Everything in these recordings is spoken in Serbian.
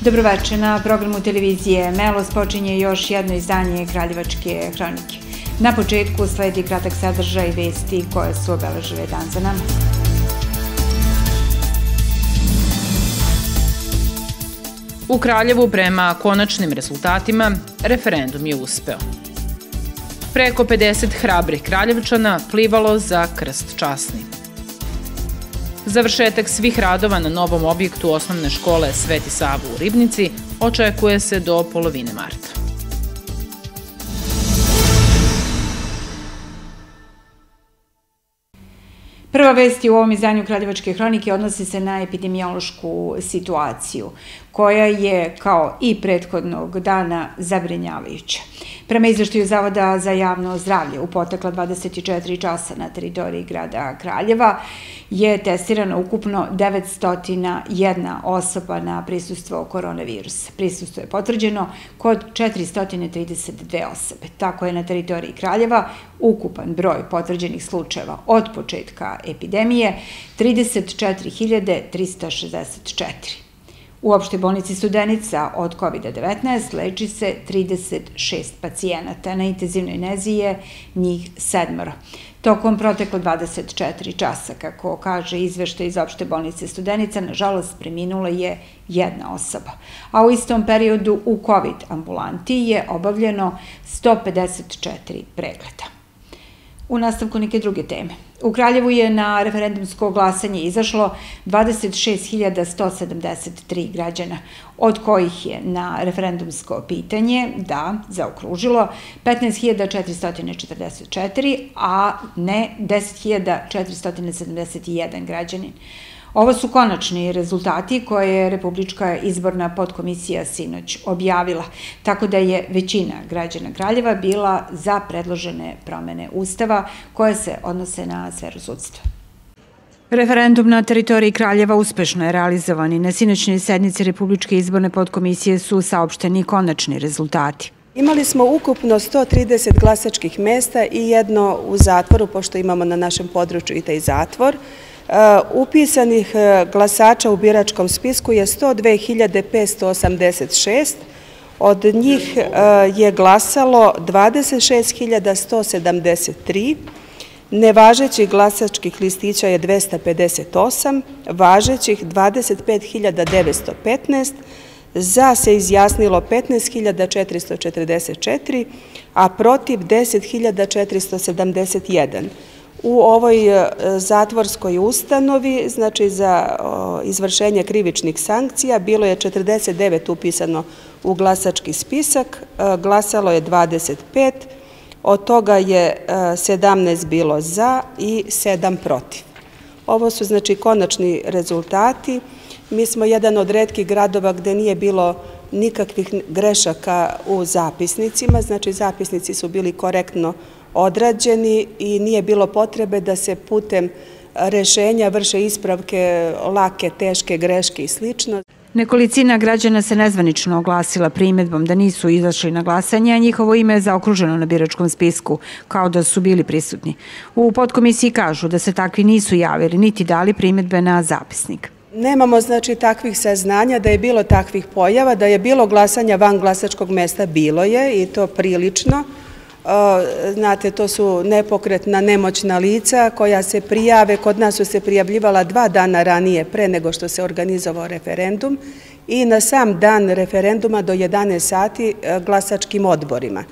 Dobroveče na programu televizije Melos počinje još jedno izdanje Kraljevačke hronike. Na početku sledi kratak sadržaj vesti koje su obeležile dan za nama. U Kraljevu prema konačnim rezultatima referendum je uspeo. Preko 50 hrabrih kraljevčana plivalo za krst časni. Završetak svih radova na novom objektu osnovne škole Sveti Savu u Ribnici očekuje se do polovine marta. Prva vest u ovom izdanju Kraljevačke hronike odnosi se na epidemiološku situaciju, koja je, kao i prethodnog dana, zabrinjavajuća. Prema izveštaju Zavoda za javno zdravlje, u potekla 24 časa na teritoriji grada Kraljeva je testirano ukupno 901 osoba na prisustvo koronavirusa. Prisustvo je potvrđeno kod 432 osobe. Tako je na teritoriji Kraljeva ukupan broj potvrđenih slučajeva od početka epidemije 34.364. U opšte bolnici Studenica od COVID-19 leči se 36 pacijenata, na intenzivnoj nezi je njih sedmoro. Tokom proteklo 24 časa, kako kaže izvešta iz opšte bolnice Studenica, nažalost preminula je jedna osoba. A u istom periodu u COVID ambulanti je obavljeno 154 pregleda. U nastavku neke druge teme. U Kraljevu je na referendumsko glasanje izašlo 26.173 građana, od kojih je na referendumsko pitanje da zaokružilo 15.444, a ne 10.471 građanin. Ovo su konačni rezultati koje je Republička izborna podkomisija sinoć objavila, tako da je većina građana Kraljeva bila za predložene promene Ustava koje se odnose na sferu sudstva. Referendum na teritoriji Kraljeva uspešno je realizovan i na sinoćnoj sednici Republičke izborne podkomisije su saopšteni konačni rezultati. Imali smo ukupno 130 glasačkih mesta i jedno u zatvoru, pošto imamo na našem području i taj zatvor. Uh, upisanih uh, glasača u biračkom spisku je 102.586, od njih uh, je glasalo 26.173, nevažećih glasačkih listića je 258, važećih 25.915, za se izjasnilo 15.444, a protiv 10.471. U ovoj e, zatvorskoj ustanovi, znači za izvršenje krivičnih sankcija, bilo je 49 upisano u glasački spisak, e, glasalo je 25, od toga je 17 e, bilo za i 7 protiv. Ovo su znači konačni rezultati. Mi smo jedan od redkih gradova gde nije bilo nikakvih grešaka u zapisnicima, znači zapisnici su bili korektno odrađeni i nije bilo potrebe da se putem rešenja vrše ispravke lake, teške greške i slično. Nekolicina građana se nezvanično oglasila primetbom da nisu izašli na glasanje, a njihovo ime je zaokruženo na biračkom spisku, kao da su bili prisutni. U podkomisiji kažu da se takvi nisu javili, niti dali primetbe na zapisnik. Nemamo znači takvih saznanja da je bilo takvih pojava, da je bilo glasanja van glasačkog mesta, bilo je i to prilično. Znate, to su nepokretna, nemoćna lica koja se prijave, kod nas su se prijavljivala dva dana ranije pre nego što se organizovao referendum i na sam dan referenduma do 11 sati e, glasačkim odborima.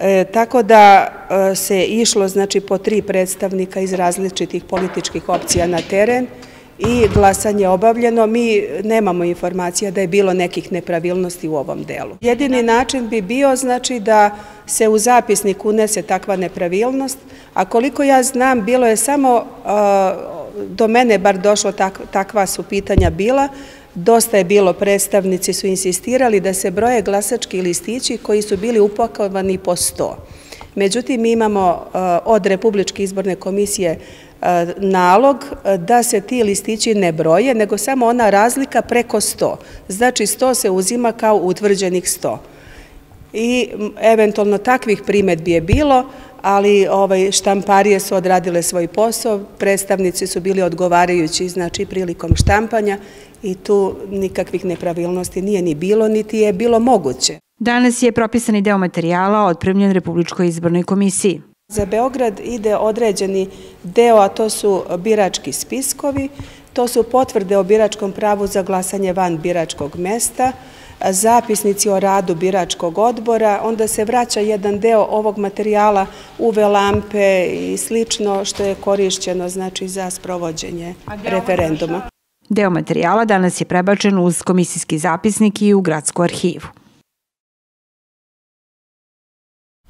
E, tako da e, se išlo znači, po tri predstavnika iz različitih političkih opcija na teren i glasanje obavljeno. Mi nemamo informacija da je bilo nekih nepravilnosti u ovom delu. Jedini način bi bio znači da se u zapisnik unese takva nepravilnost, a koliko ja znam bilo je samo, do mene bar došlo takva su pitanja bila, Dosta je bilo predstavnici su insistirali da se broje glasački listići koji su bili upakovani po sto. Međutim, mi imamo od Republičke izborne komisije nalog da se ti listići ne broje, nego samo ona razlika preko 100. Znači 100 se uzima kao utvrđenih 100. I eventualno takvih primetbi je bilo, ali ovaj, štamparije su odradile svoj posao, predstavnici su bili odgovarajući znači, prilikom štampanja i tu nikakvih nepravilnosti nije ni bilo, niti je bilo moguće. Danas je propisani deo materijala odpremljen Republičkoj izbornoj komisiji. Za Beograd ide određeni deo, a to su birački spiskovi, to su potvrde o biračkom pravu za glasanje van biračkog mesta, zapisnici o radu biračkog odbora, onda se vraća jedan deo ovog materijala uve lampe i slično što je korišćeno znači, za sprovođenje referenduma. Deo materijala danas je prebačen uz komisijski zapisnik i u gradsku arhivu.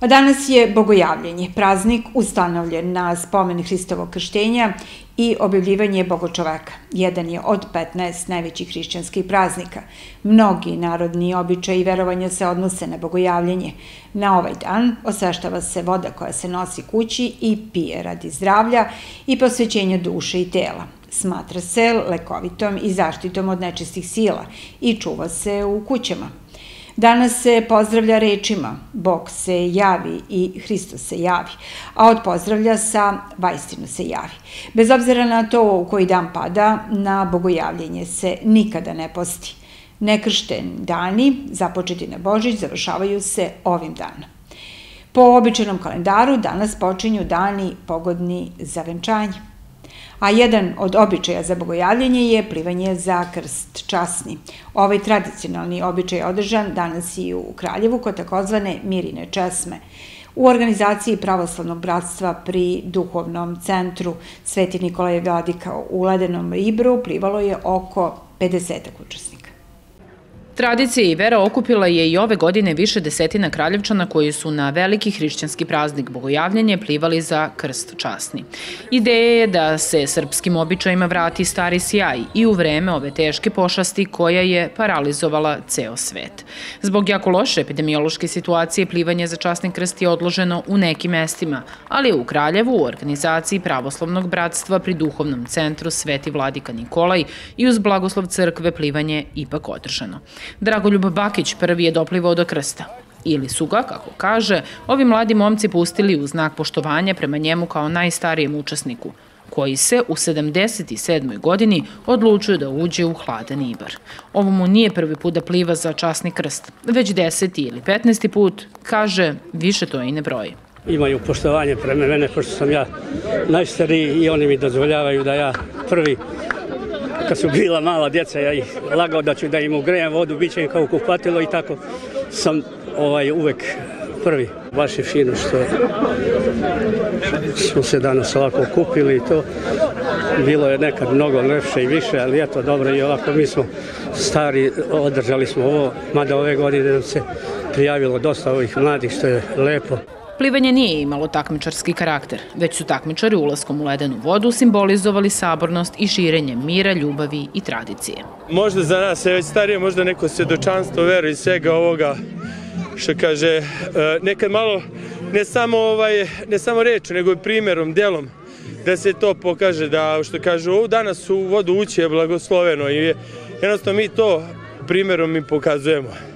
A danas je Bogojavljenje, praznik ustanovljen na spomen Hristovog krštenja i objavljivanje Bogočoveka. Jedan je od 15 najvećih hrišćanskih praznika. Mnogi narodni običaji i verovanja se odnose na Bogojavljenje. Na ovaj dan osveštava se voda koja se nosi kući i pije radi zdravlja i posvećenja duše i tela. Smatra se lekovitom i zaštitom od nečistih sila i čuva se u kućama. Danas se pozdravlja rečima Bog se javi i Hristos se javi, a od pozdravlja sa Vajstinu se javi. Bez obzira na to u koji dan pada, na bogojavljenje se nikada ne posti. Nekršteni dani, započeti na Božić, završavaju se ovim danom. Po običajnom kalendaru danas počinju dani pogodni za venčanje a jedan od običaja za bogojavljenje je plivanje za krst časni. Ovaj tradicionalni običaj je održan danas i u Kraljevu kod takozvane Mirine česme. U organizaciji Pravoslavnog bratstva pri Duhovnom centru Sveti Nikolaj Vladika u Ledenom Ibru plivalo je oko 50 učesnika. Tradicija i vera okupila je i ove godine više desetina kraljevčana koji su na veliki hrišćanski praznik Bogojavljanje plivali za krst časni. Ideja je da se srpskim običajima vrati stari sjaj i u vreme ove teške pošasti koja je paralizovala ceo svet. Zbog jako loše epidemiološke situacije plivanje za časni krst je odloženo u nekim mestima, ali u Kraljevu u organizaciji Pravoslavnog bratstva pri Duhovnom centru Sveti Vladika Nikolaj i uz blagoslov crkve plivanje ipak održano. Dragoljub Bakić prvi je doplivao do krsta. Ili su ga, kako kaže, ovi mladi momci pustili u znak poštovanja prema njemu kao najstarijem učesniku, koji se u 77. godini odlučuje da uđe u hladan Ibar. Ovo mu nije prvi put da pliva za časni krst, već deseti ili petnesti put, kaže, više to i ne broji imaju poštovanje prema mene, pošto sam ja najstariji i oni mi dozvoljavaju da ja prvi kad su bila mala djeca, ja ih lagao da ću da im ugrejem vodu, bit će im kao kupatilo i tako sam ovaj uvek prvi. Baš je fino što smo se danas ovako kupili i to. Bilo je nekad mnogo lepše i više, ali eto dobro i ovako mi smo stari, održali smo ovo, mada ove godine nam se prijavilo dosta ovih mladih što je lepo. Plivanje nije imalo takmičarski karakter, već su takmičari ulaskom u ledenu vodu simbolizovali sabornost i širenje mira, ljubavi i tradicije. Možda za nas je već starije, možda neko svedočanstvo veru i svega ovoga što kaže, e, nekad malo ne samo, ovaj, ne samo reč, nego i primjerom, delom, da se to pokaže, da što kažu, danas u vodu ući je blagosloveno i jednostavno mi to primjerom i pokazujemo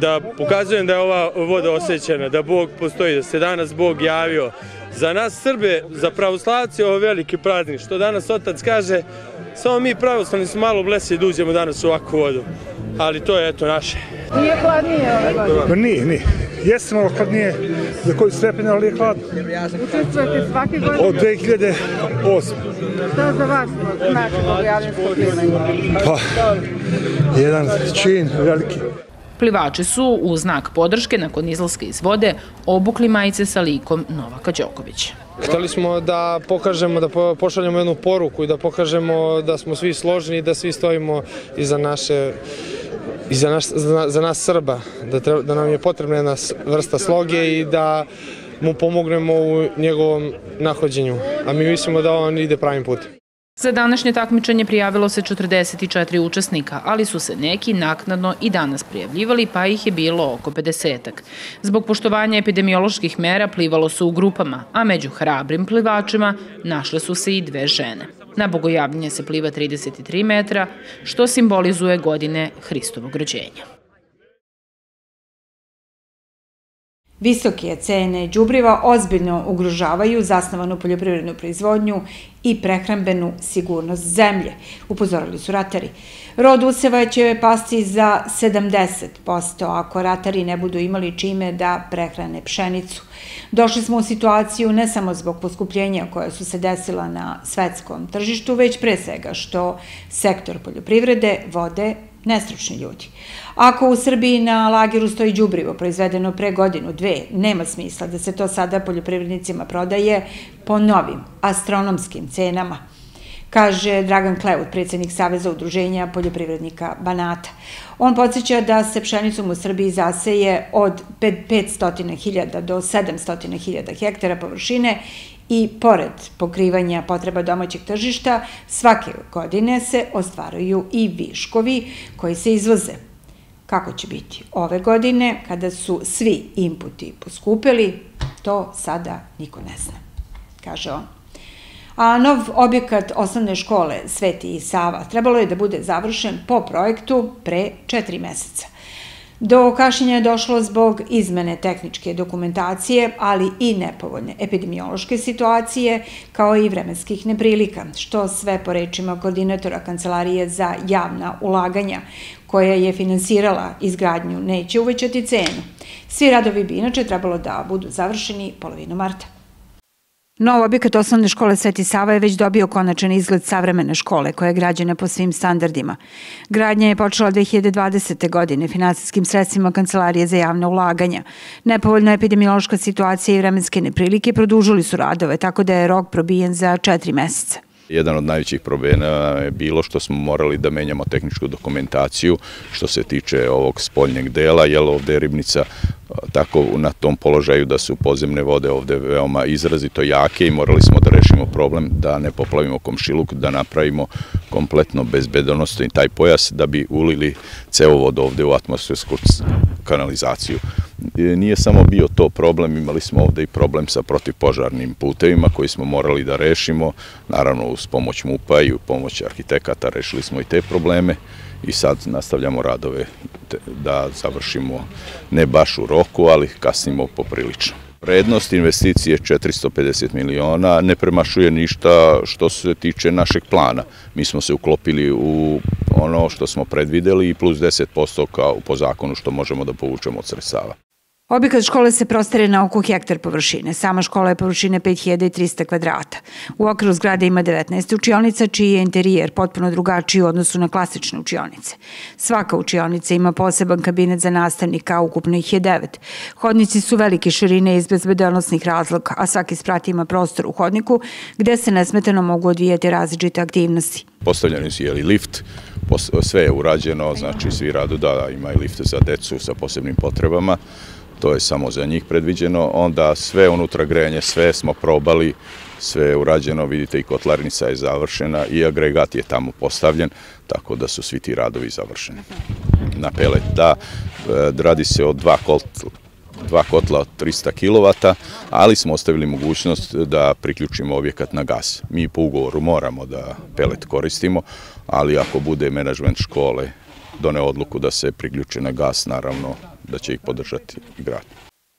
da pokazujem da je ova voda osjećana, da Bog postoji, da se danas Bog javio. Za nas Srbe, za pravoslavci ovo veliki praznik, što danas otac kaže, samo mi pravoslavni smo malo blesi da uđemo danas u ovakvu vodu. Ali to je eto naše. Nije hladnije ove godine? Pa nije, nije. Jeste malo hladnije za koju stepene, ali je hladno. Učestvujete svake godine? Od 2008. Šta za vas znači bogojavljensko plivanje? Pa, jedan čin veliki. Plivači su, u znak podrške nakon izlaska iz vode, obukli majice sa likom Novaka Đokovića. Hteli smo da pokažemo, da pošaljemo jednu poruku i da pokažemo da smo svi složni i da svi stojimo iza naše i za, za, za nas Srba, da, treba, da nam je potrebna jedna vrsta sloge i da mu pomognemo u njegovom nahođenju, a mi mislimo da on ide pravim putem. Za današnje takmičenje prijavilo se 44 učesnika, ali su se neki naknadno i danas prijavljivali, pa ih je bilo oko 50-ak. Zbog poštovanja epidemioloških mera plivalo su u grupama, a među hrabrim plivačima našle su se i dve žene. Na Bogojavljenje se pliva 33 metra, što simbolizuje godine Hristovog rođenja. Visoke cene đubriva ozbiljno ugrožavaju zasnovanu poljoprivrednu proizvodnju i prehrambenu sigurnost zemlje, upozorili su ratari. Rod useva će pasti za 70% ako ratari ne budu imali čime da prehrane pšenicu. Došli smo u situaciju ne samo zbog poskupljenja koja su se desila na svetskom tržištu, već pre svega što sektor poljoprivrede vode nestručni ljudi. Ako u Srbiji na lageru stoji đubrivo proizvedeno pre godinu, dve, nema smisla da se to sada poljoprivrednicima prodaje po novim astronomskim cenama kaže Dragan Kleut, predsednik Saveza udruženja poljoprivrednika Banata. On podsjeća da se pšenicom u Srbiji zaseje od 500.000 do 700.000 hektara površine i pored pokrivanja potreba domaćeg tržišta, svake godine se ostvaruju i viškovi koji se izvoze. Kako će biti ove godine, kada su svi inputi poskupili, to sada niko ne zna, kaže on. A nov objekat osnovne škole Sveti i Sava trebalo je da bude završen po projektu pre četiri meseca. Do kašenja je došlo zbog izmene tehničke dokumentacije, ali i nepovoljne epidemiološke situacije, kao i vremenskih neprilika, što sve po rečima koordinatora Kancelarije za javna ulaganja, koja je finansirala izgradnju, neće uvećati cenu. Svi radovi bi inače trebalo da budu završeni polovinu marta. Nov objekat osnovne škole Sveti Sava je već dobio konačan izgled savremene škole koja je građena po svim standardima. Gradnja je počela 2020. godine finansijskim sredstvima Kancelarije za javne ulaganja. Nepovoljna epidemiološka situacija i vremenske neprilike produžili su radove, tako da je rok probijen za četiri meseca. Jedan od najvećih problema je bilo što smo morali da menjamo tehničku dokumentaciju što se tiče ovog spoljnjeg dela, jer ovde je ribnica tako na tom položaju da su pozemne vode ovde veoma izrazito jake i morali smo da rešimo problem da ne poplavimo komšiluk, da napravimo kompletno bezbedonosno i taj pojas da bi ulili cevovod ovde u atmosfersku kanalizaciju. E, nije samo bio to problem, imali smo ovde i problem sa protivpožarnim putevima koji smo morali da rešimo, naravno uz pomoć MUPA i u pomoć arhitekata rešili smo i te probleme i sad nastavljamo radove da završimo ne baš u roku, ali kasnimo poprilično. Vrednost investicije 450 miliona ne premašuje ništa što se tiče našeg plana. Mi smo se uklopili u ono što smo predvideli i plus 10% kao po zakonu što možemo da povučemo od sredstava. Objekat škole se prostire na oko hektar površine. Sama škola je površine 5300 kvadrata. U okru zgrade ima 19 učionica, čiji je interijer potpuno drugačiji u odnosu na klasične učionice. Svaka učionica ima poseban kabinet za nastavnika, a ukupno ih je devet. Hodnici su velike širine iz bezbedelnostnih razloga, a svaki sprat ima prostor u hodniku gde se nesmetano mogu odvijati različite aktivnosti. Postavljeni su jeli lift, sve je urađeno, znači svi radu da ima i lift za decu sa posebnim potrebama to je samo za njih predviđeno, onda sve unutra grejanje, sve smo probali, sve je urađeno, vidite i kotlarnica je završena i agregat je tamo postavljen, tako da su svi ti radovi završeni. Na pelet, da, e, radi se o dva kotla, dva kotla od 300 kW, ali smo ostavili mogućnost da priključimo objekat na gas. Mi po ugovoru moramo da pelet koristimo, ali ako bude menadžment škole done odluku da se priključe na gas, naravno da će ih podržati grad.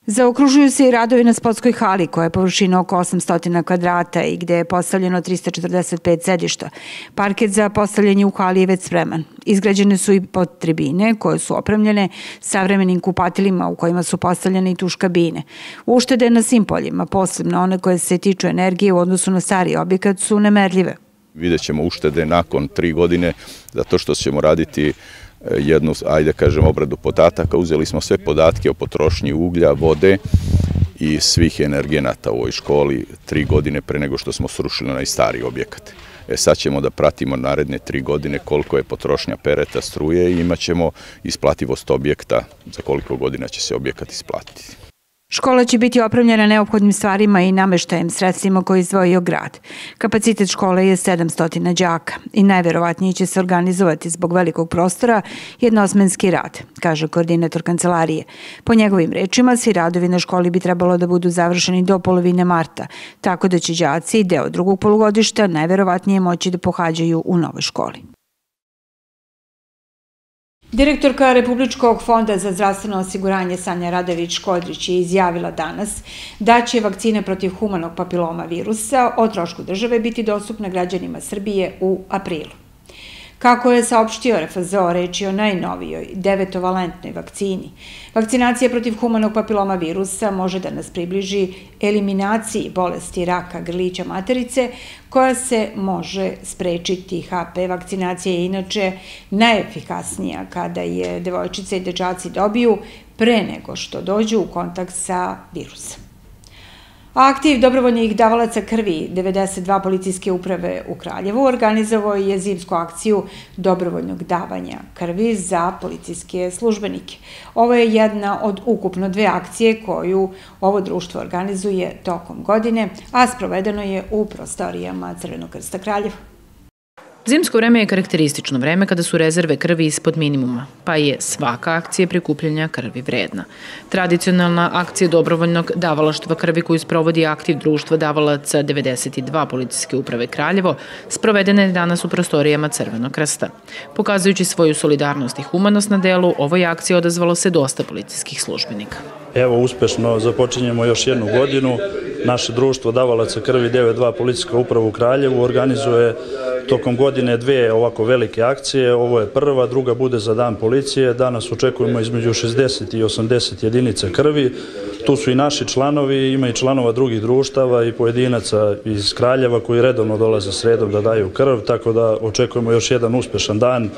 Zaokružuju se i radovi na sportskoj hali koja je površina oko 800 kvadrata i gde je postavljeno 345 sedišta. Parket za postavljanje u hali je već spreman. Izgrađene su i pod tribine koje su opremljene savremenim kupatilima u kojima su postavljene i tuš kabine. Uštede na svim poljima, posebno one koje se tiču energije u odnosu na stari objekat, su nemerljive. Vidjet ćemo uštede nakon tri godine, zato što ćemo raditi jednu, ajde kažem, obradu podataka. Uzeli smo sve podatke o potrošnji uglja, vode i svih energenata u ovoj školi tri godine pre nego što smo srušili na stari objekat. E sad ćemo da pratimo naredne tri godine koliko je potrošnja pereta struje i imat ćemo isplativost objekta za koliko godina će se objekat isplatiti. Škola će biti opremljena neophodnim stvarima i nameštajem sredstvima koje izdvojio grad. Kapacitet škole je 700 đaka i najverovatnije će se organizovati zbog velikog prostora jednosmenski rad, kaže koordinator kancelarije. Po njegovim rečima, svi radovi na školi bi trebalo da budu završeni do polovine marta, tako da će đaci deo drugog polugodišta najverovatnije moći da pohađaju u novoj školi. Direktorka Republičkog fonda za zdravstveno osiguranje Sanja Radović-Škodrić je izjavila danas da će vakcina protiv humanog papiloma virusa o trošku države biti dostupna građanima Srbije u aprilu. Kako je saopštio RFZO, reči o najnovijoj devetovalentnoj vakcini. Vakcinacija protiv humanog papiloma virusa može da nas približi eliminaciji bolesti raka grlića materice, koja se može sprečiti. HP vakcinacija je inače najefikasnija kada je devojčice i dečaci dobiju pre nego što dođu u kontakt sa virusom. Aktiv dobrovoljnih davalaca krvi 92 policijske uprave u Kraljevu organizovao je zimsku akciju dobrovoljnog davanja krvi za policijske službenike. Ovo je jedna od ukupno dve akcije koju ovo društvo organizuje tokom godine, a sprovedeno je u prostorijama Crvenog krsta Kraljevo. Zimsko vreme je karakteristično vreme kada su rezerve krvi ispod minimuma, pa je svaka akcija prikupljanja krvi vredna. Tradicionalna akcija dobrovoljnog davalaštva krvi koju sprovodi aktiv društva davalaca 92 policijske uprave Kraljevo sprovedena je danas u prostorijama Crvenog krsta. Pokazujući svoju solidarnost i humanost na delu, ovoj akciji odazvalo se dosta policijskih službenika. Evo, uspešno započinjemo još jednu godinu. Naše društvo davalaca krvi 92 policijska uprava u Kraljevu organizuje tokom godine dve ovako velike akcije. Ovo je prva, druga bude za dan policije. Danas očekujemo između 60 i 80 jedinica krvi. Tu su i naši članovi, ima i članova drugih društava i pojedinaca iz Kraljeva koji redovno dolaze sredom da daju krv, tako da očekujemo još jedan uspešan dan.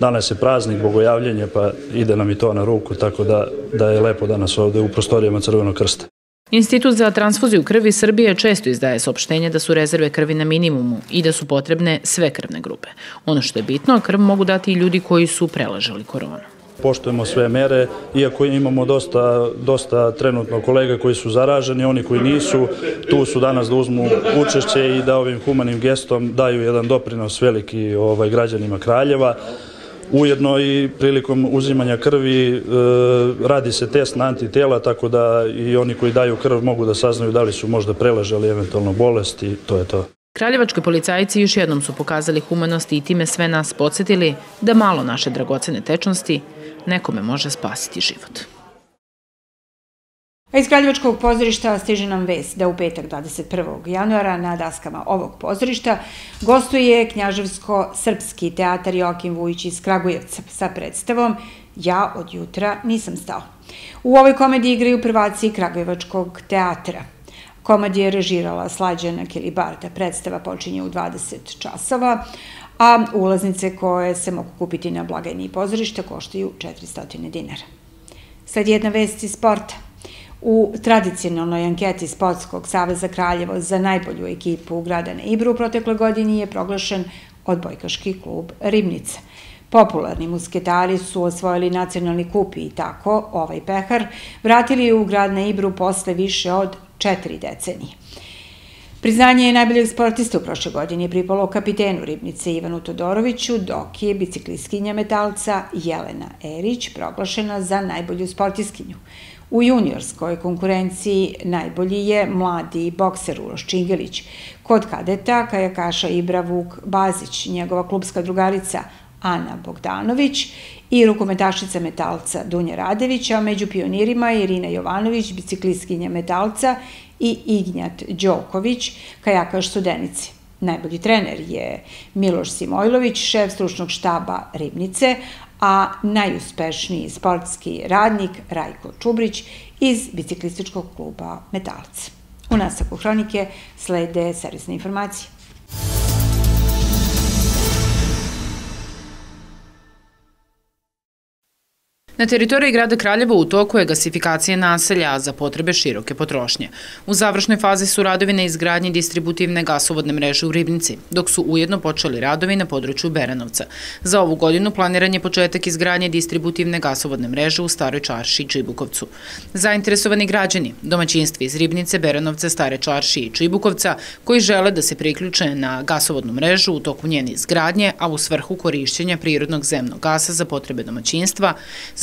Danas je praznik bogojavljenja, pa ide nam i to na ruku, tako da, da je lepo danas ovde u prostorijama Crvenog krsta. Institut za transfuziju krvi Srbije često izdaje saopštenje da su rezerve krvi na minimumu i da su potrebne sve krvne grupe. Ono što je bitno, krv mogu dati i ljudi koji su prelažali koronu poštujemo sve mere, iako imamo dosta, dosta trenutno kolega koji su zaraženi, oni koji nisu, tu su danas da uzmu učešće i da ovim humanim gestom daju jedan doprinos veliki ovaj, građanima Kraljeva. Ujedno i prilikom uzimanja krvi e, radi se test na antitela, tako da i oni koji daju krv mogu da saznaju da li su možda preležali eventualno bolest i to je to. Kraljevački policajci još jednom su pokazali humanost i time sve nas podsjetili da malo naše dragocene tečnosti nekome može spasiti život. A iz Kraljevačkog pozorišta stiže nam vest da u petak 21. januara na daskama ovog pozorišta gostuje Knjaževsko-srpski teatar Joakim Vujić iz Kragujevca sa predstavom Ja od jutra nisam stao. U ovoj komediji igraju prvaci Kragujevačkog teatra. Komad je režirala Slađana Kilibarta. Predstava počinje u 20 časova, a ulaznice koje se mogu kupiti na blagajni pozorišta koštaju 400 dinara. Sad jedna vest iz sporta. U tradicionalnoj anketi Sportskog saveza Kraljevo za najbolju ekipu grada na Ibru u protekle godini je proglašen odbojkaški klub Ribnica. Popularni musketari su osvojili nacionalni kup i tako ovaj pehar vratili u grad na Ibru posle više od četiri decenije. Priznanje je najboljeg sportista u prošle godini pripalo kapitenu Ribnice Ivanu Todoroviću, dok je biciklistkinja metalca Jelena Erić proglašena za najbolju sportiskinju. U juniorskoj konkurenciji najbolji je mladi bokser Uroš Čingelić. Kod kadeta kajakaša Ibra Vuk Bazić, njegova klubska drugarica Ana Bogdanović i rukometašica metalca Dunja Radević, a među pionirima Irina Jovanović, biciklistkinja metalca i Ignjat Đoković, kajakaš Studenici. Najbolji trener je Miloš Simojlović, šef stručnog štaba Ribnice, a najuspešniji sportski radnik Rajko Čubrić iz biciklističkog kluba Metalca. U nastavku hronike slede servisne informacije. Na teritoriji grada Kraljeva u toku je gasifikacija naselja za potrebe široke potrošnje. U završnoj fazi su radovi na izgradnji distributivne gasovodne mreže u Ribnici, dok su ujedno počeli radovi na području Berenovca. Za ovu godinu planiran je početak izgradnje distributivne gasovodne mreže u Staroj Čarši i Čibukovcu. Zainteresovani građani, domaćinstvi iz Ribnice, Berenovca, Stare Čarši i Čibukovca, koji žele da se priključe na gasovodnu mrežu u toku njene izgradnje, a u svrhu korišćenja prirodnog zemnog gasa za potrebe domaćinstva,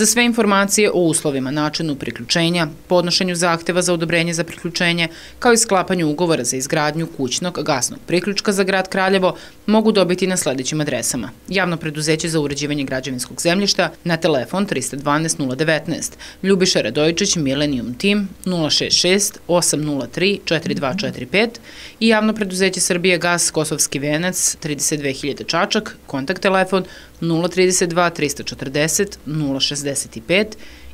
Za sve informacije o uslovima, načinu priključenja, podnošenju zahteva za odobrenje za priključenje, kao i sklapanju ugovora za izgradnju kućnog gasnog priključka za grad Kraljevo, mogu dobiti na sledećim adresama. Javno preduzeće za uređivanje građevinskog zemljišta na telefon 312 019, Ljubiša Radojičić, Millennium Team 066 803 4245 i javno preduzeće Srbije Gas Kosovski venac 32.000 Čačak, kontakt telefon 032 340 065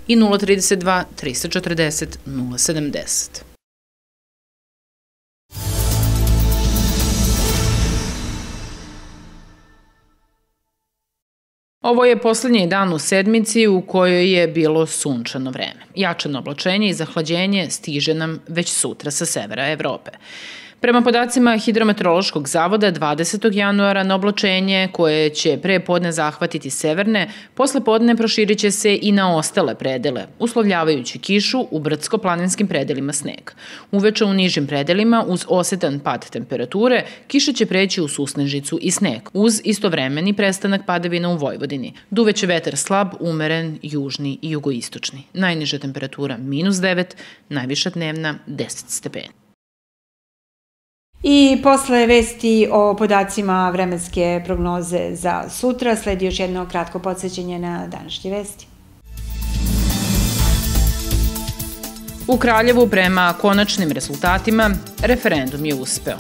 i 032 340 070. Ovo je poslednji dan u sedmici u kojoj je bilo sunčano vreme. Jačano oblačenje i zahlađenje stiže nam već sutra sa severa Evrope. Prema podacima Hidrometeorološkog zavoda 20. januara na oblačenje koje će pre podne zahvatiti severne, posle podne proširit će se i na ostale predele, uslovljavajući kišu u brdsko-planinskim predelima sneg. Uveče u nižim predelima uz osetan pad temperature, kiša će preći u susnežicu i sneg, uz istovremeni prestanak padavina u Vojvodini. Duveće vetar slab, umeren, južni i jugoistočni. Najniža temperatura minus 9, najviša dnevna 10 stepeni. I posle vesti o podacima vremenske prognoze za sutra sledi još jedno kratko podsjećanje na današnje vesti. U Kraljevu prema konačnim rezultatima referendum je uspeo.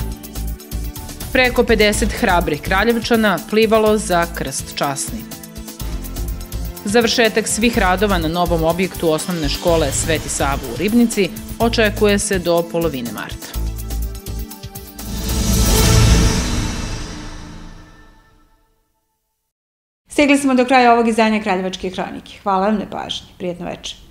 Preko 50 hrabrih kraljevčana plivalo za krst časni. Završetak svih radova na novom objektu osnovne škole Sveti Savu u Ribnici očekuje se do polovine marta. Stigli smo do kraja ovog izdanja Kraljevačke hronike. Hvala vam na pažnji. Prijetno večer.